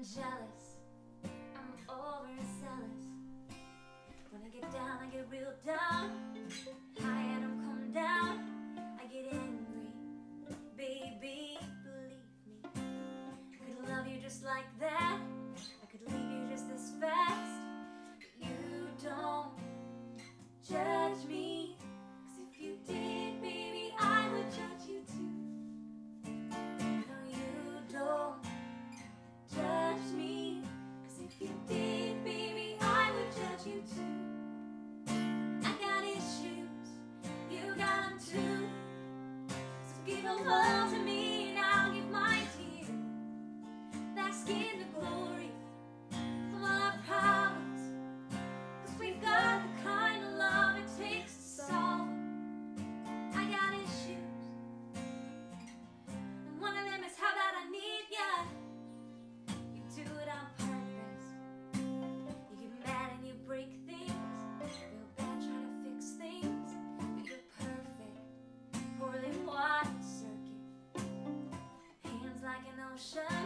Jealous, I'm overzealous. When I get down, I get real down. High and I'm come down, I get angry. Baby, believe me, I could love you just like that. the world to me and I'll give my tear. That skin ocean.